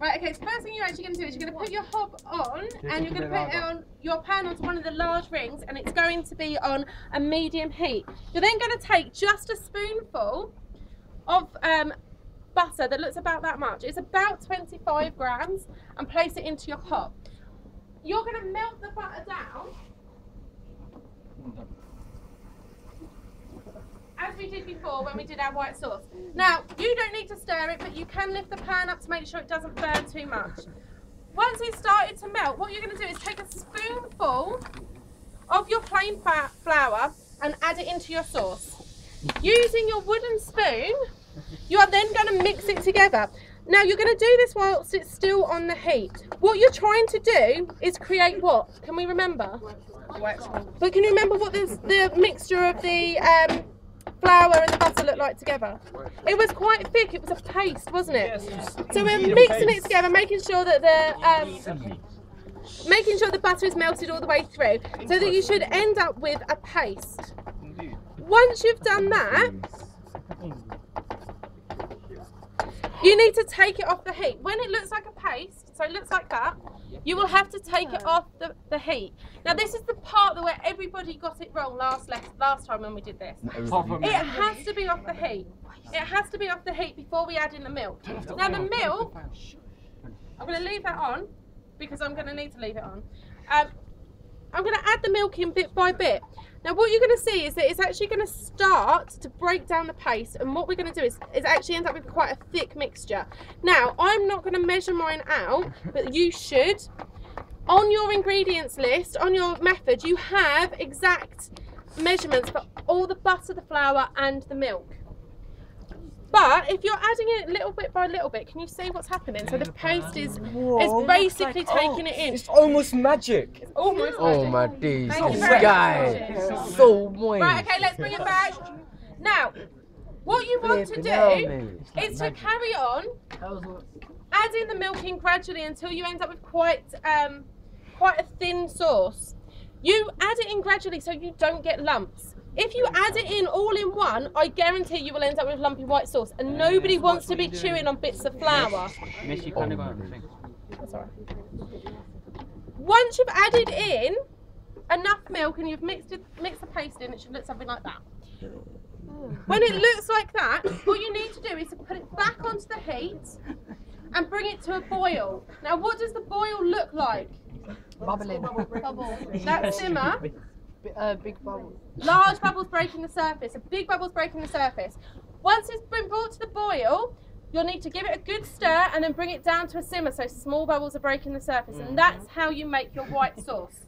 Right, okay, so first thing you're actually going to do is you're going to put your hob on and you're going to put it on your pan onto one of the large rings and it's going to be on a medium heat. You're then going to take just a spoonful of um, butter that looks about that much. It's about 25 grams and place it into your pot. You're going to melt the butter down as we did before when we did our white sauce. Now, you don't need to stir it, but you can lift the pan up to make sure it doesn't burn too much. Once it's started to melt, what you're going to do is take a spoonful of your plain flour and add it into your sauce. Using your wooden spoon, you are then going to mix it together. Now you're going to do this whilst it's still on the heat. What you're trying to do is create what? Can we remember? But can you remember what the, the mixture of the um, flour and the butter look like together? It was quite thick. It was a paste, wasn't it? So we're mixing it together, making sure that the um, making sure the butter is melted all the way through, so that you should end up with a paste. Once you've done that, you need to take it off the heat. When it looks like a paste, so it looks like that, you will have to take it off the, the heat. Now this is the part where everybody got it wrong last last time when we did this. It has to be off the heat. It has to be off the heat before we add in the milk. Now the milk, I'm going to leave that on because I'm going to need to leave it on. Um, I'm going to add the milk in bit by bit. Now what you're going to see is that it's actually going to start to break down the paste and what we're going to do is, is actually end up with quite a thick mixture. Now I'm not going to measure mine out but you should. On your ingredients list, on your method, you have exact measurements for all the butter, the flour and the milk. But if you're adding it little bit by little bit, can you see what's happening? So the paste is is basically like, taking oh, it in. It's almost magic. It's almost oh magic. my days, this guy, so moist. Right, okay, let's bring it back. Now, what you want to do is to carry on adding the milk in gradually until you end up with quite um, quite a thin sauce. You add it in gradually so you don't get lumps. If you add it in all in one, I guarantee you will end up with lumpy white sauce, and nobody wants to be chewing on bits of flour. Once you've added in enough milk and you've mixed it, mixed the paste in, it should look something like that. When it looks like that, what you need to do is to put it back onto the heat and bring it to a boil. Now, what does the boil look like? Bubbling. Bubble. That simmer uh, big bubbles. Large bubbles breaking the surface, a big bubbles breaking the surface. Once it's been brought to the boil, you'll need to give it a good stir and then bring it down to a simmer so small bubbles are breaking the surface. And that's how you make your white sauce.